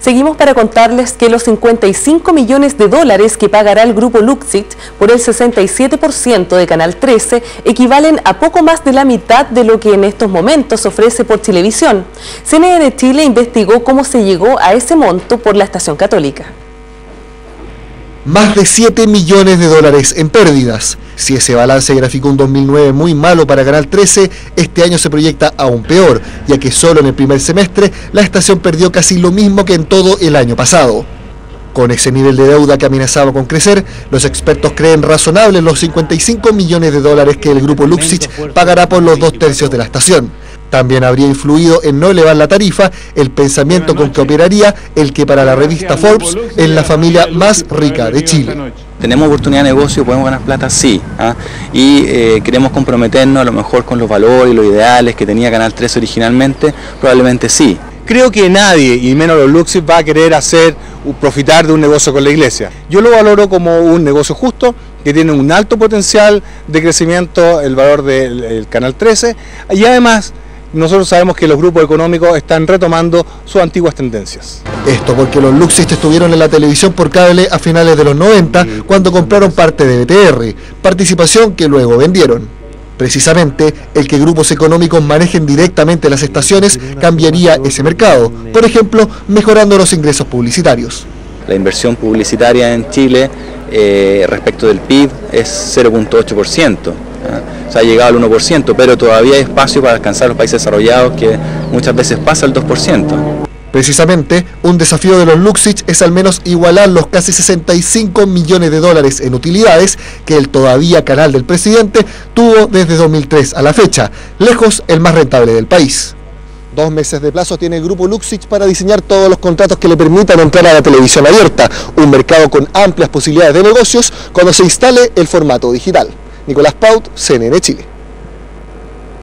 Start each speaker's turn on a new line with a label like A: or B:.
A: Seguimos para contarles que los 55 millones de dólares que pagará el grupo Luxit por el 67% de Canal 13 equivalen a poco más de la mitad de lo que en estos momentos ofrece por televisión. CNN Chile investigó cómo se llegó a ese monto por la estación católica
B: más de 7 millones de dólares en pérdidas. Si ese balance graficó un 2009 muy malo para Canal 13, este año se proyecta aún peor, ya que solo en el primer semestre la estación perdió casi lo mismo que en todo el año pasado. Con ese nivel de deuda que amenazaba con crecer, los expertos creen razonables los 55 millones de dólares que el grupo Luxich pagará por los dos tercios de la estación. También habría influido en no elevar la tarifa el pensamiento con que operaría el que para la revista Forbes es la familia más rica de Chile.
C: ¿Tenemos oportunidad de negocio? ¿Podemos ganar plata? Sí. ¿ah? Y eh, queremos comprometernos a lo mejor con los valores y los ideales que tenía Canal 3 originalmente, probablemente sí.
D: Creo que nadie, y menos los Luxis, va a querer hacer profitar de un negocio con la iglesia. Yo lo valoro como un negocio justo, que tiene un alto potencial de crecimiento, el valor del Canal 13, y además nosotros sabemos que los grupos económicos están retomando sus antiguas tendencias.
B: Esto porque los Luxist estuvieron en la televisión por cable a finales de los 90 cuando compraron parte de BTR, participación que luego vendieron. Precisamente, el que grupos económicos manejen directamente las estaciones cambiaría ese mercado, por ejemplo, mejorando los ingresos publicitarios.
C: La inversión publicitaria en Chile eh, respecto del PIB es 0.8%. Se ha llegado al 1%, pero todavía hay espacio para alcanzar los países desarrollados que muchas veces pasa el 2%.
B: Precisamente, un desafío de los Luxich es al menos igualar los casi 65 millones de dólares en utilidades que el todavía canal del presidente tuvo desde 2003 a la fecha, lejos el más rentable del país. Dos meses de plazo tiene el grupo Luxich para diseñar todos los contratos que le permitan entrar a la televisión abierta, un mercado con amplias posibilidades de negocios cuando se instale el formato digital. Nicolás Paut, CNN Chile.